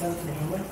myself in a moment.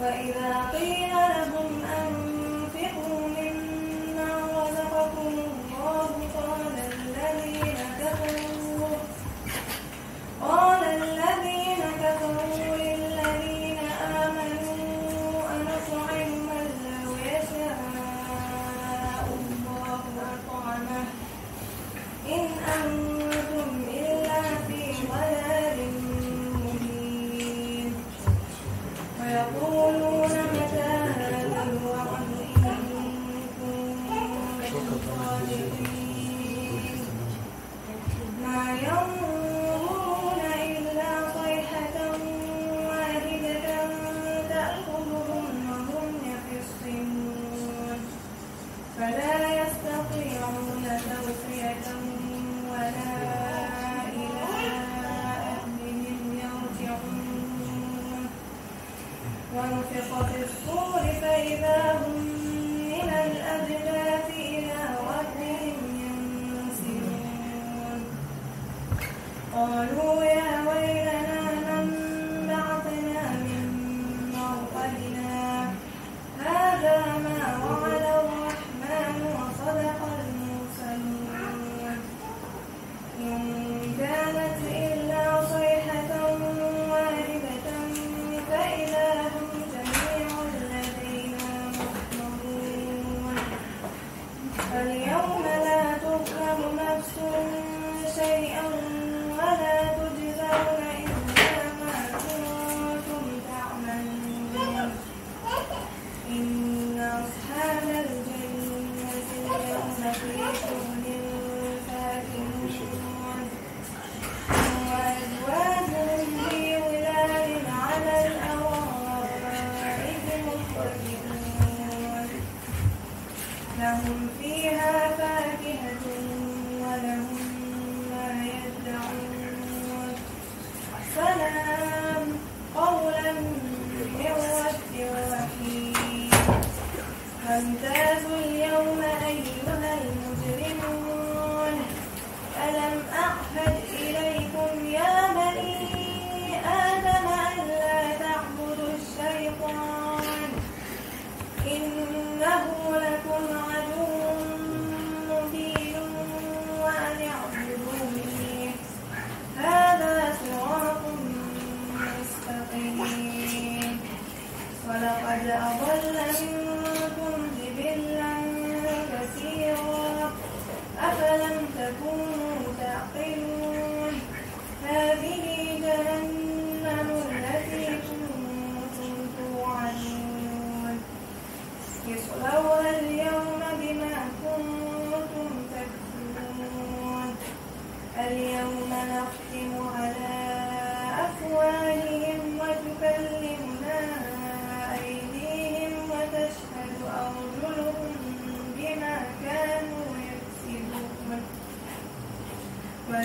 وإذا قيل لهم أنفقوا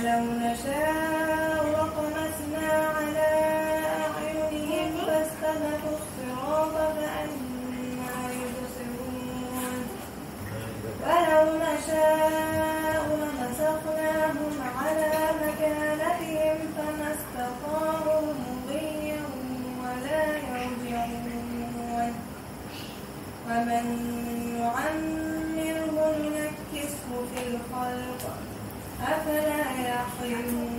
ولو نشاء وطمسنا على أعينهم فاستبقوا الصراط فأنا يبصرون. ولو نشاء لمسخناهم على مكانتهم فما استطاعوا مضيا ولا يرجعون. ومن kaya ako yung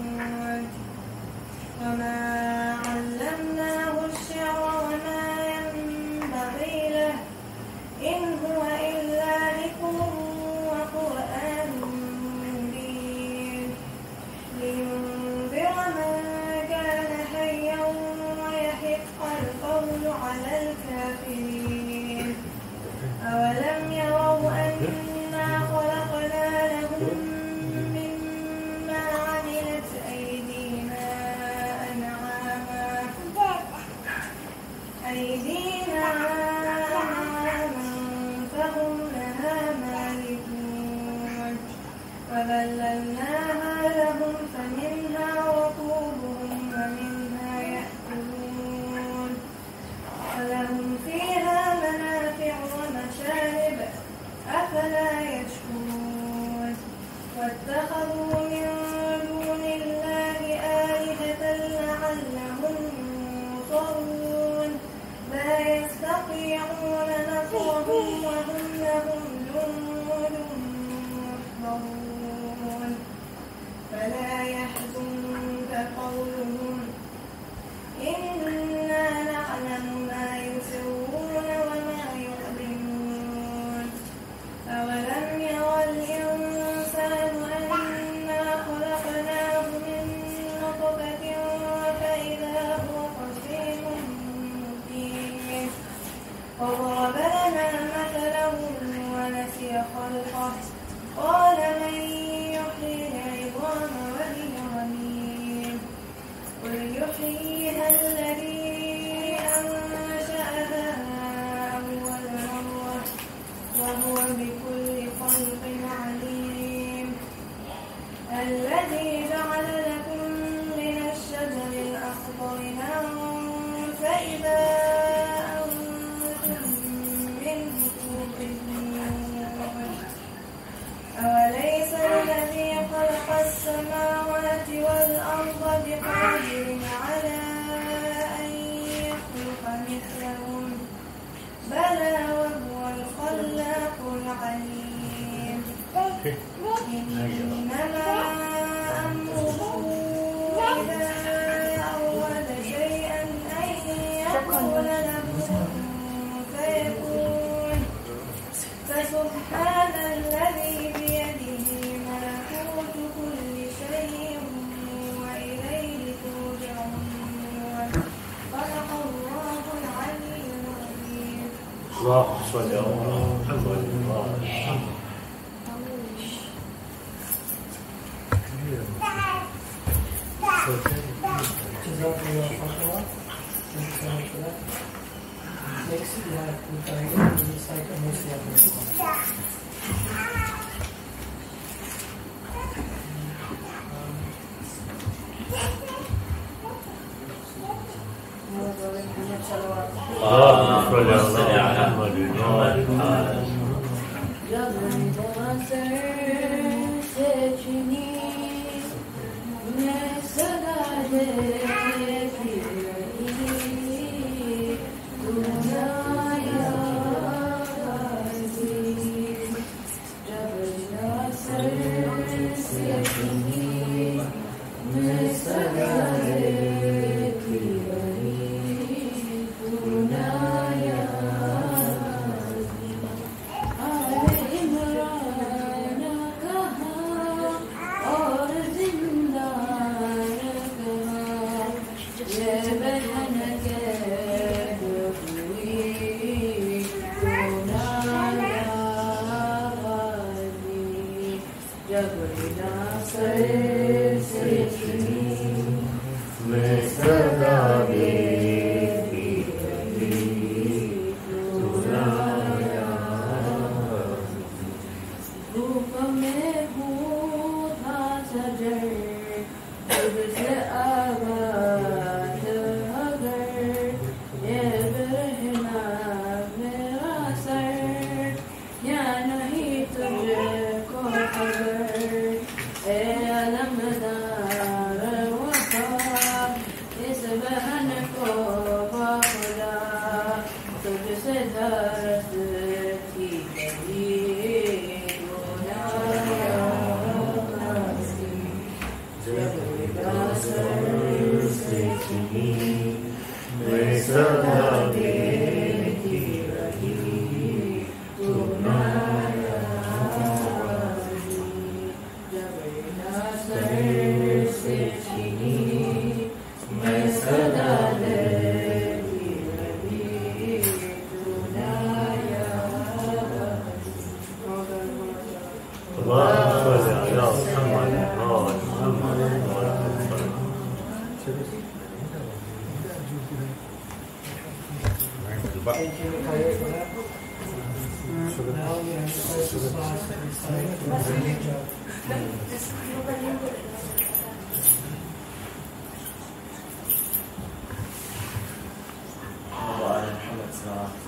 فيقول له فيكون فسبحان الذي بيده ملكوت كل شيء وإليه ترجعون صدق الله العلي العظيم. اللهم الله على محمد وعلى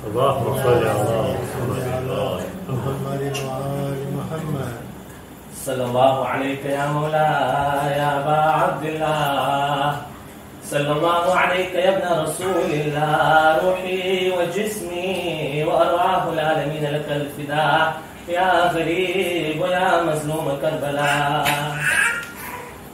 اللهم صل على محمد وآل محمد صلى الله عليك يا مولاي يا أبا عبد الله. صلى الله عليك يا ابن رسول الله روحي وجسمي وأرواح العالمين لك الفداء. يا غريب ويا مظلوم كربلاء.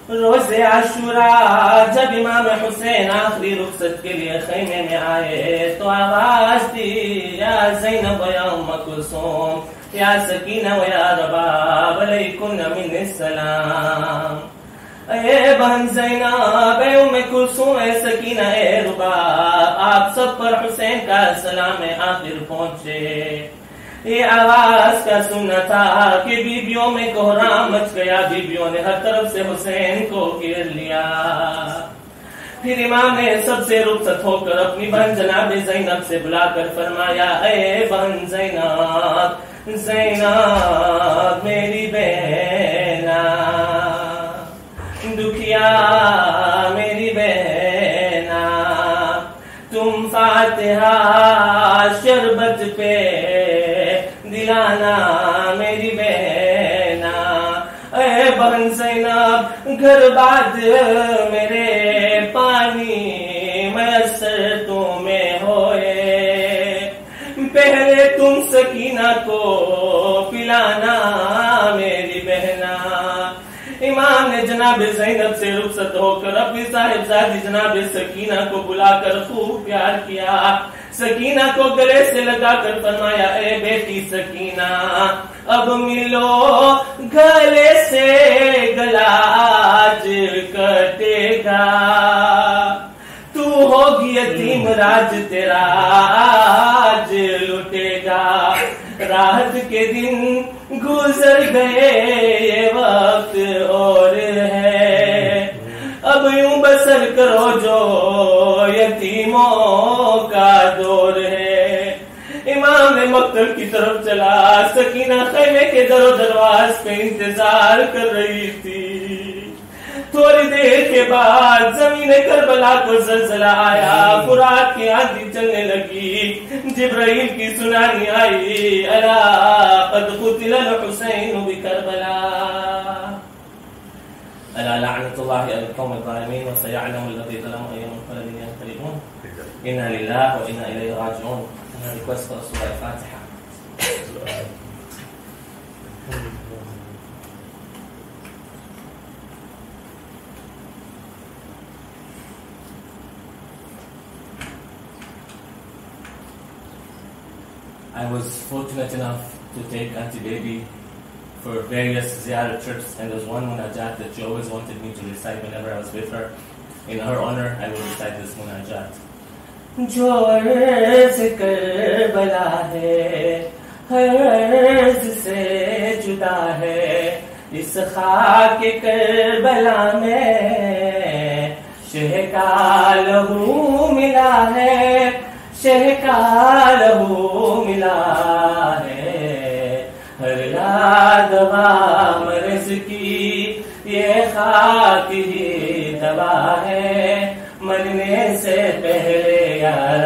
روز عاشورا جب امام حسین آخری رخصت کے لیے خیمے میں آئے، تو آواز دی، یا زینب یا ام کلثوم، یا سکینہ و یا رباب، علیکن من السلام. اے بہن زینب، اے ام کلثوم، اے سکینہ، اے رباب، آپ سب پر حسین کا سلام آخر پہنچے۔ اے آواز کا سننا تھا کہ بیبیوں میں کوہرام مچ گیا۔ بیبیوں نے ہر طرف سے حسین کو گھیر لیا۔ پھر امام نے سب سے رخصت ہو کر اپنی بہن جناب زینب سے بلا کر فرمایا، اے بہن زینب زینب میری بہنا دکھیا۔ بن زینب، گھر بعد میرے پانی میسر تمہیں ہوئے۔ پہلے تم سکینہ کو پلانا میری بہنا امام نے جناب زینب سے رخصت ہو کر اپنی صاحب زادی جناب سکینہ کو بلا کر خوب پیار کیا۔ سکینہ کو گلے سے لگا کر فرمایا، اے بیٹی سکینہ، اب ملو گلے سے گلاج کٹے گا۔ تو ہوگی یتیم راج تیرا آج لٹے گا۔ رات کے دن گزر گئے، یہ وقت اور ہے۔ اب یوں بسر کرو جو یتیموں دور ہے امام مکتب کی طرف چلا سکینہ خیمے کے در و درواز پہ انتظار کر رہی تھی تھوڑی دیر کے بعد زمین کربلا کو زلزلہ آیا فرات کی آندھی چلنے لگی جبرائیل کی سنانی آئی الا قد قتل الحسین بکربلا الا لعنت اللہ علی القوم الظالمین وسيعلم الذين ظلموا اي منقلب ينقلبون I. I was fortunate enough to take Auntie Baby for various ziyarah trips, and there's one munajat that she always wanted me to recite whenever I was with her. In her honor, I will recite this munajat. جو عرض کربلا ہے ہر عرض سے جدا ہے۔ اس خاک کربلا میں شہ کا ملا ہے شہ کا ملا ہے۔ ہر لادوا مرض کی یہ خاک ہی دوا ہے۔ مرنے سے پہلے یار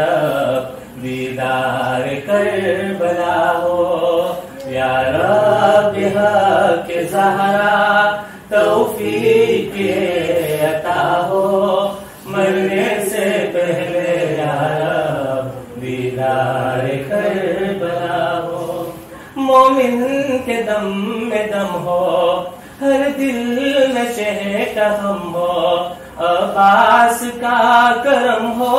دیدار کر بلا ہو یار بہار کے سہارا توفیق عطا ہو۔ مرنے سے پہلے یار دیدار کر بلا ہو مومن کے دم میں دم ہو، ہر دل میں شہر کا ہم ہو۔ عباس کا کرم ہو،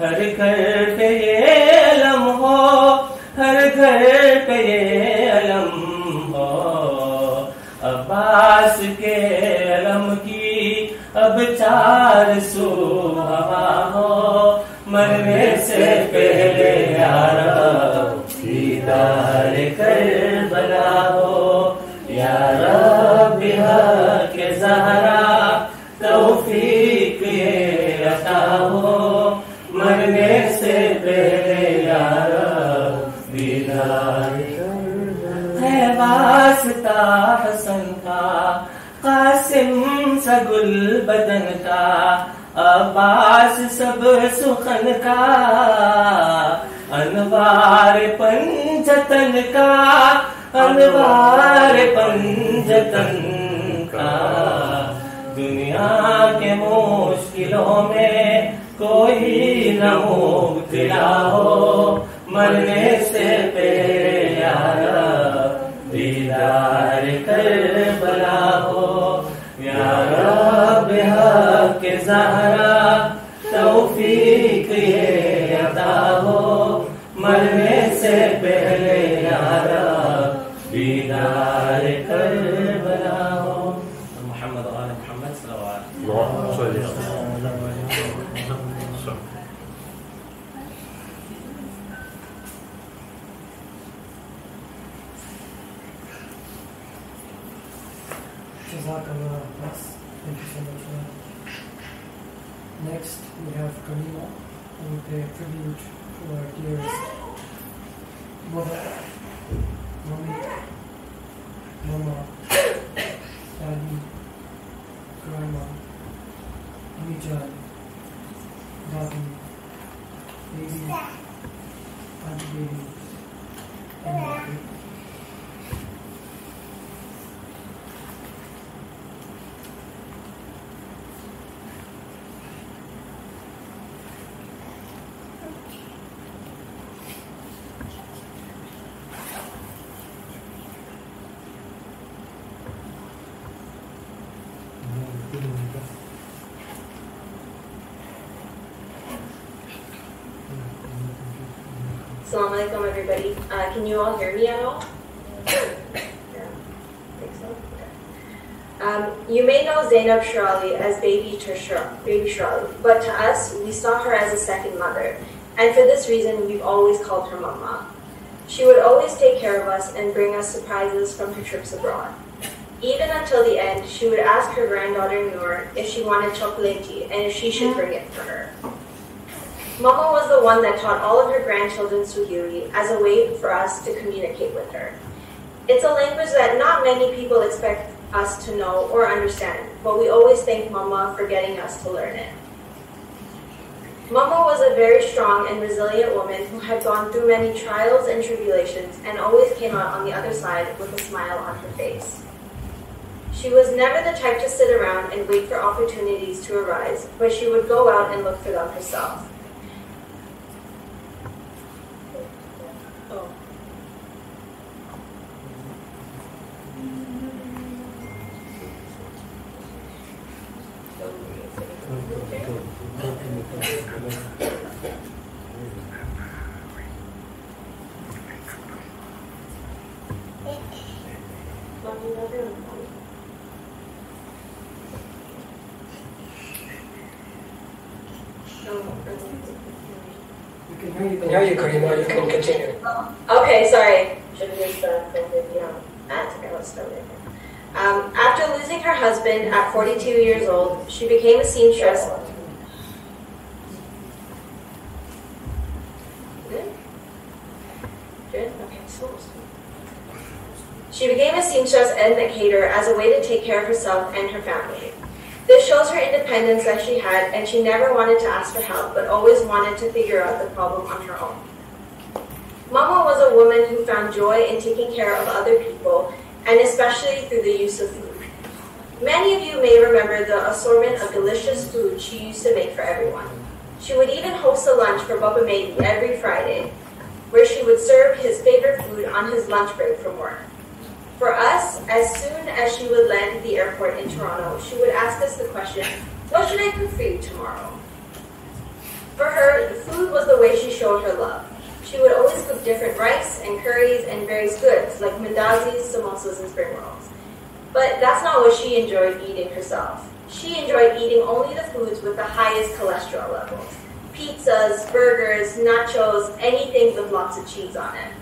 ہر گھر پہ یہ علم ہو، ہر گھر پہ یہ علم ہو۔ عباس کے علم کی اب چار سو ہوا ہو، مرنے سے پہلے یار دیدار کر حسن کا، قاسم سا گل بدن کا، عباس سب سخن کا، انوار پنجتن کا، انوار پنجتن کا۔ دنیا کے مشکلوں میں کوئی نہ ہو مرنے سے پیارا کربلا ہو۔ یا رب حق کے زہر Assalamu alaikum, everybody. Uh, can you all hear me at all? Yeah, think so. Um, you may know Zainab Shrali as baby to Shra- baby Shrali, but to us, we saw her as a second mother, and for this reason, we've always called her Mama. She would always take care of us and bring us surprises from her trips abroad. Even until the end, she would ask her granddaughter Noor if she wanted chocolate tea and if she should bring it. Mama was the one that taught all of her grandchildren Swahili as a way for us to communicate with her. It's a language that not many people expect us to know or understand, but we always thank Mama for getting us to learn it. Mama was a very strong and resilient woman who had gone through many trials and tribulations and always came out on the other side with a smile on her face. She was never the type to sit around and wait for opportunities to arise, but she would go out and look for them herself. Oh. Mommy, never mind. Oh, We can hear you. Now you, Karima, you can continue. Okay, sorry. Should have used the COVID, yeah. That's okay, let's start it. Um, after losing her husband at 42 years old, she became a seamstress. Good? Good? Okay, slow, slow. She became a seamstress and a caterer as a way to take care of herself and her family. This shows her independence that she had, and she never wanted to ask for help, but always wanted to figure out the problem on her own. Mama was a woman who found joy in taking care of other people, and especially through the use of food. Many of you may remember the assortment of delicious food she used to make for everyone. She would even host a lunch for Baba Mehdi every Friday, where she would serve his favorite food on his lunch break from work. For us, as soon as she would land at the airport in Toronto, she would ask us the question, What should I cook for you tomorrow? For her, the food was the way she showed her love. She would always cook different rice and curries and various goods like mandazis, samosas, and spring rolls. But that's not what she enjoyed eating herself. She enjoyed eating only the foods with the highest cholesterol levels pizzas, burgers, nachos, anything with lots of cheese on it.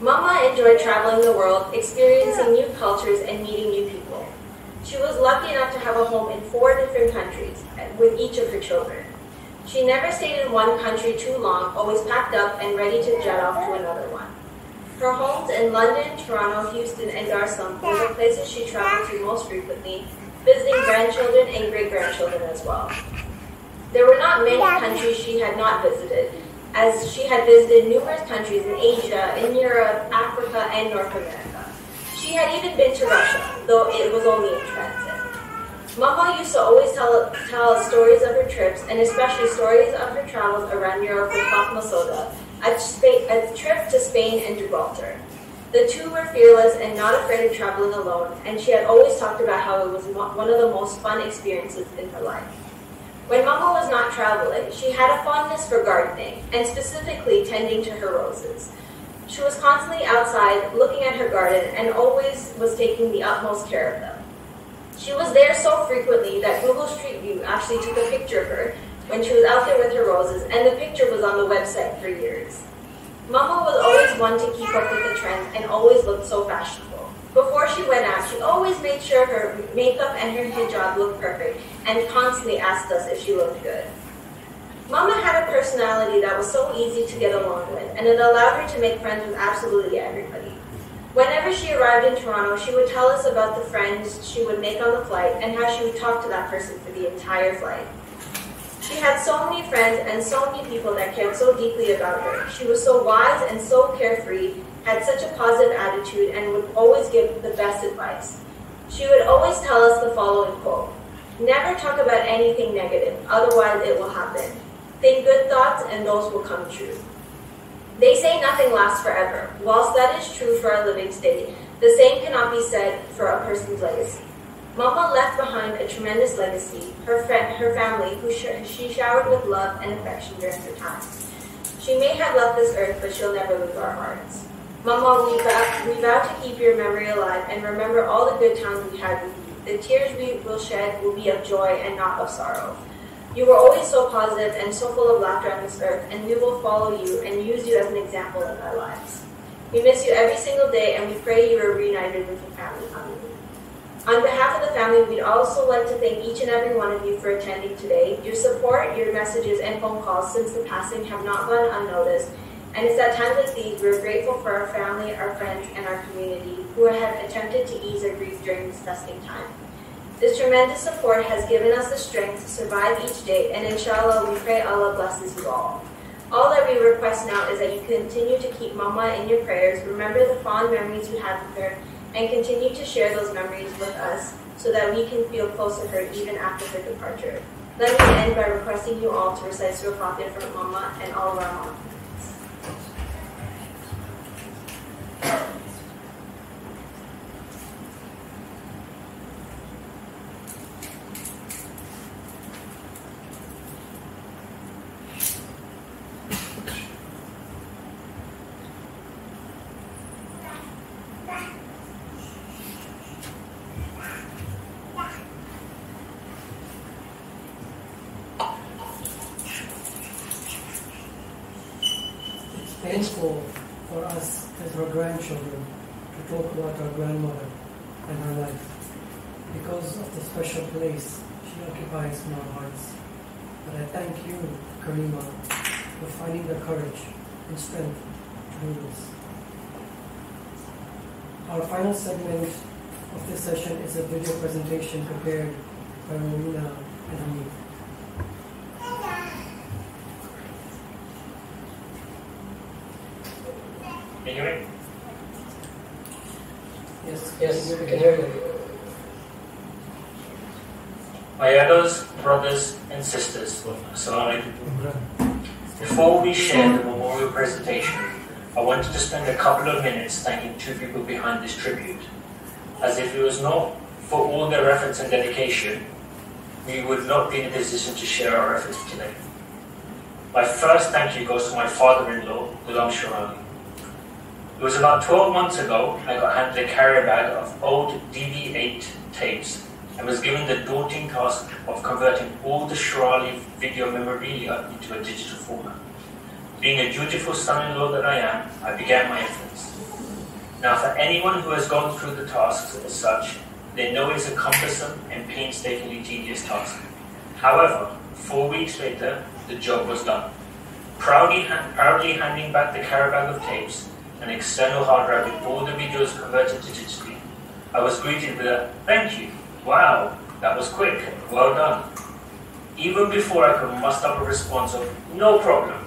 Mama enjoyed traveling the world, experiencing new cultures, and meeting new people. She was lucky enough to have a home in four different countries with each of her children. She never stayed in one country too long, always packed up and ready to jet off to another one. Her homes in London, Toronto, Houston, and Dar were the places she traveled to most frequently, visiting grandchildren and great grandchildren as well. There were not many countries she had not visited, as she had visited numerous countries in Asia, in Europe, Africa, and North America. She had even been to Russia, though it was only in transit. Mama used to always tell, tell stories of her trips, and especially stories of her travels around Europe with Fatma Soda, a, Spa- a trip to Spain and Gibraltar. The two were fearless and not afraid of traveling alone, and she had always talked about how it was one of the most fun experiences in her life. When Mama was not traveling, she had a fondness for gardening, and specifically tending to her roses. She was constantly outside looking at her garden and always was taking the utmost care of them. She was there so frequently that Google Street View actually took a picture of her when she was out there with her roses, and the picture was on the website for years. Mama was always one to keep up with the trends and always looked so fashionable. Before she went out, she always made sure her makeup and her hijab looked perfect and constantly asked us if she looked good. Mama had a personality that was so easy to get along with, and it allowed her to make friends with absolutely everybody. Whenever she arrived in Toronto, she would tell us about the friends she would make on the flight and how she would talk to that person for the entire flight. She had so many friends and so many people that cared so deeply about her. She was so wise and so carefree, had such a positive attitude, and would always give the best advice. She would always tell us the following quote Never talk about anything negative, otherwise, it will happen. Think good thoughts, and those will come true. They say nothing lasts forever. Whilst that is true for a living state, the same cannot be said for a person's legacy. Mama left behind a tremendous legacy, her, friend, her family, who sh- she showered with love and affection during her time. She may have left this earth, but she'll never leave our hearts. Mama, we vow, we vow to keep your memory alive and remember all the good times we had with you. The tears we will shed will be of joy and not of sorrow. You were always so positive and so full of laughter on this earth, and we will follow you and use you as an example in our lives. We miss you every single day, and we pray you are reunited with your family. Amen. On behalf of the family, we'd also like to thank each and every one of you for attending today. Your support, your messages, and phone calls since the passing have not gone unnoticed, and it's at times like these we're grateful for our family, our friends, and our community who have attempted to ease our grief during this testing time. This tremendous support has given us the strength to survive each day, and inshallah, we pray Allah blesses you all. All that we request now is that you continue to keep Mama in your prayers, remember the fond memories you had with her, and continue to share those memories with us so that we can feel close to her even after her departure. Let me end by requesting you all to recite Surah Fatiha for Mama and all of our moms. Painful for us as her grandchildren to talk about our grandmother and her life because of the special place she occupies in our hearts. But I thank you, Karima, for finding the courage and strength to do this. Our final segment of this session is a video presentation prepared by Romina and Hamid. Can you hear me? Yes, Yes, we can hear you. My elders, brothers, and sisters. Before we share the memorial presentation, I wanted to spend a couple of minutes thanking two people behind this tribute. As if it was not for all their efforts and dedication, we would not be in a position to share our efforts today. My first thank you goes to my father-in-law, Ghulam Shirali. It was about 12 months ago I got handed a carrier bag of old DV8 tapes and was given the daunting task of converting all the Shirali video memorabilia into a digital format. Being a dutiful son-in-law that I am, I began my efforts. Now, for anyone who has gone through the tasks as such, they know it's a cumbersome and painstakingly tedious task. However, four weeks later, the job was done. Proudly, ha- proudly handing back the carabag of tapes, an external hard drive with all the videos converted to digitally, I was greeted with a thank you. Wow, that was quick. Well done. Even before I could muster up a response of no problem,